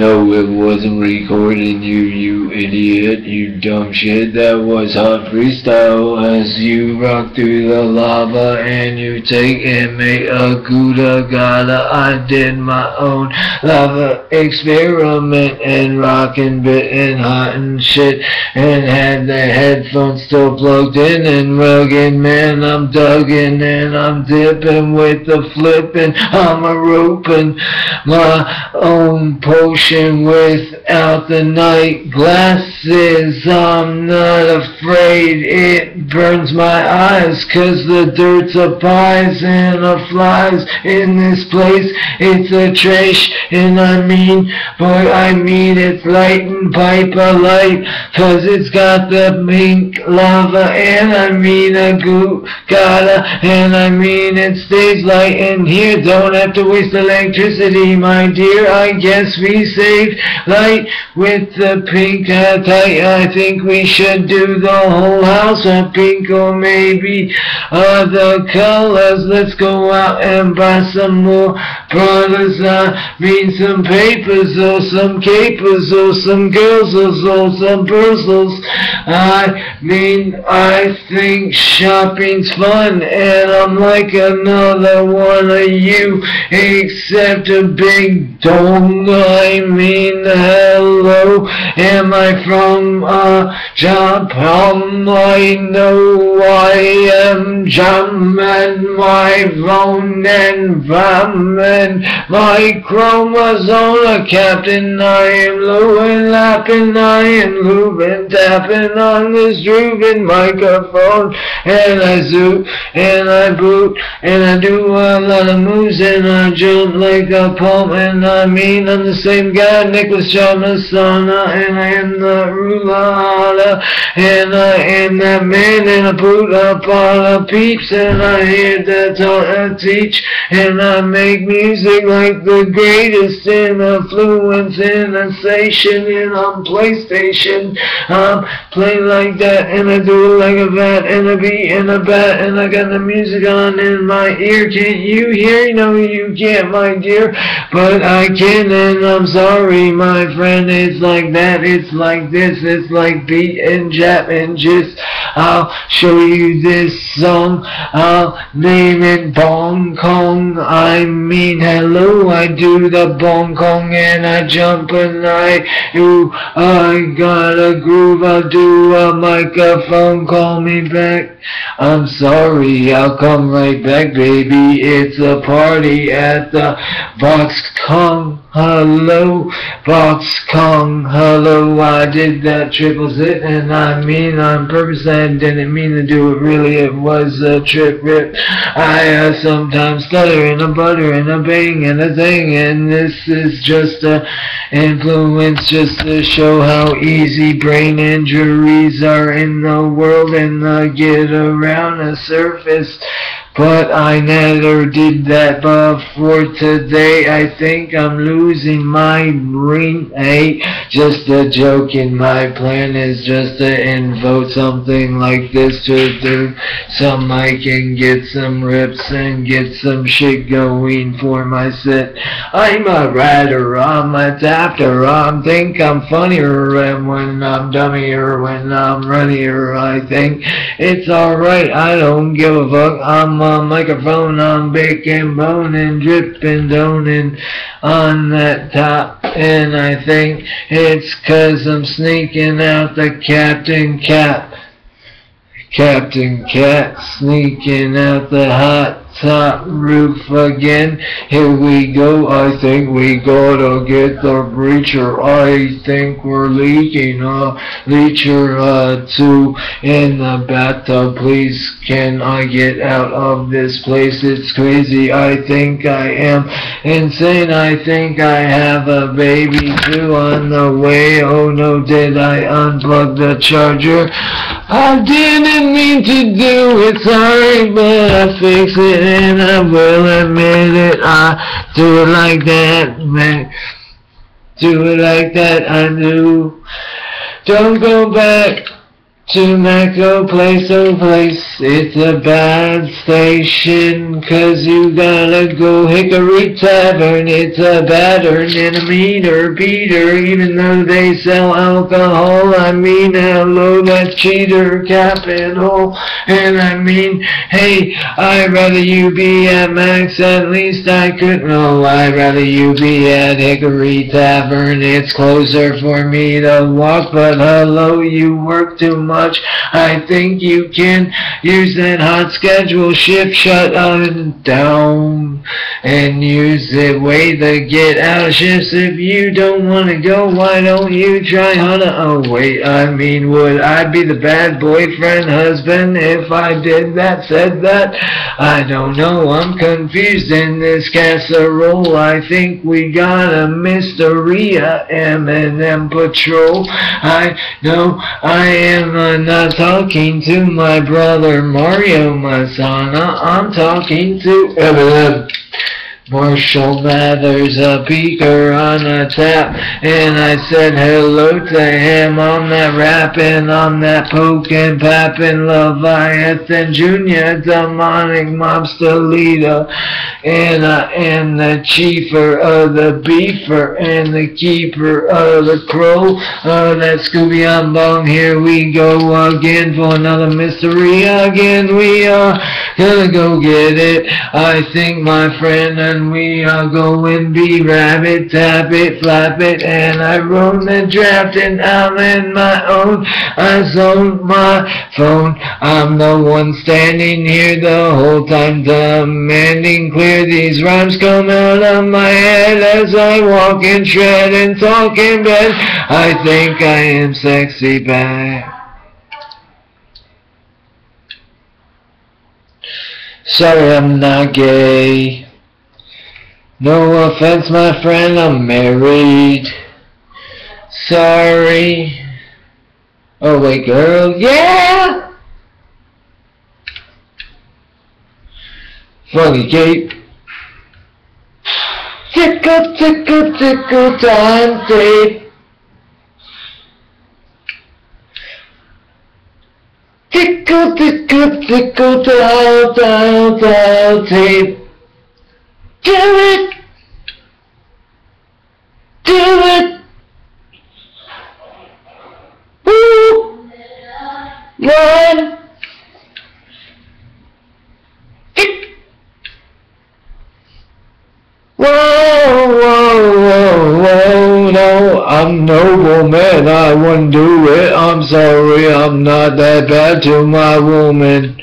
No, it wasn't recording you, you idiot, you dumb shit. That was hot freestyle as you rock through the lava and you take and make a Gouda Gala. I did my own lava experiment and rockin' bit and hot and shit and had the headphones still plugged in and rugged man I'm duggin' and I'm dipping with the flippin'. I'm a roping my own potion without the night. Glasses I'm not afraid. It burns my eyes cause the dirt's a and a flies in this place. It's a trash and I mean boy, I mean it's light and pipe a light cause it's got the pink lava and I mean a goo gotta and I mean it stays light in here. Don't have to waste electricity my dear. I guess we light with the pink tight I think we should do the whole house a pink or maybe other colors. Let's go out and buy some more brothers. I mean some papers or some capers or some girls or some bristles. I mean I think shopping's fun and I'm like another one of you except a big dong. I mean hello? Am I from uh, Japan? I know I am German. My phone and ramen my chromosome a captain. I am low and lapping I am lubing tapping on this drooping microphone. And I zoom and I boot and I do a lot of moves and I jump like a pump and I mean I'm the same guy Nicholas Chamasana and I am the ruler and I am that man and I put up all the peeps and I hear that and teach and I make music like the greatest in affluence and station, and on PlayStation um, I'm playing like that and I do it like a vat and a beat and a bat and I got the music on in my ear can't you hear? No you can't my dear but I can and I'm sorry my friend it's like that it's like this it's like beat and jap and just I'll show you this song I'll name it Bong Kong. I mean hello I do the Bong Kong and I jump and I do I got a groove I'll do a microphone call me back. I'm sorry I'll come right back baby it's a party at the Box Kong. Hello, Box Kong, hello, I did that triple zit, and I mean on purpose, I didn't mean to do it, really, it was a trip rip. I uh, sometimes stutter and a butter and a bang and a thing, and this is just a influence just to show how easy brain injuries are in the world, and uh, get around the surface. But I never did that before today. I think I'm losing my ring. Hey, just a joke and my plan is just to invoke something like this to do some I can get some rips and get some shit going for my set. I'm a writer, I'm a tapper, I think I'm funnier and when I'm dummier, when I'm runnier, I think it's alright, I don't give a fuck, I'm a microphone on bacon bone and dripping donin on that top. And I think it's cause I'm sneaking out the Captain Cap Captain Cat sneaking out the hot top roof again. Here we go. I think we gotta get the breacher. I think we're leaking a leacher uh, two in the bathtub. Please, can I get out of this place? It's crazy. I think I am insane. I think I have a baby too on the way. Oh no, did I unplug the charger? I didn't mean to do it, sorry, but I fix it and I will admit it. I do it like that, man. Do it like that, I do. Don't go back Tobacco place, oh place, it's a bad station, cause you gotta go Hickory Tavern, it's a batter and a meter beater, even though they sell alcohol, I mean, hello, that cheater capital, and I mean, hey, I'd rather you be at Max, at least I could know, I'd rather you be at Hickory Tavern, it's closer for me to walk, but hello, you work too much much. I think you can use that hot schedule shift shut on down and use the way to get out of shifts. If you don't want to go, why don't you try Hana? Oh wait, I mean, would I be the bad boyfriend, husband if I did that, said that? I don't know, I'm confused in this casserole. I think we got a Mysteria M&M Patrol. I know I am I'm not talking to my brother Mario Messana. I'm talking to Eminem. Marshall Mathers, a beaker on a tap, and I said hello to him on that rapping, on that poking, papping, Leviathan Jr., demonic mobster leader, and I am the chiefer of the beefer, and the keeper of the crow, oh, that Scooby on bong, here we go again for another mystery, again. We are gonna go get it, I think my friend and and we are going be rabbit, tap it, flap it, and I wrote the draft and I'm in my own. I sold my phone. I'm the one standing here the whole time demanding clear. These rhymes come out of my head as I walk and shred and talk in bed. I think I am sexy back. Sorry I'm not gay. No offense, my friend, I'm married. Sorry. Oh, wait, girl, yeah! Funny cape. Tickle, tickle, tickle, time tape. Tickle, tickle, tickle, dial, dial, dial, tape. Do it! Do it! Woo! Run! It! Whoa, whoa, whoa, whoa, no, I'm noble man, I wouldn't do it, I'm sorry, I'm not that bad to my woman.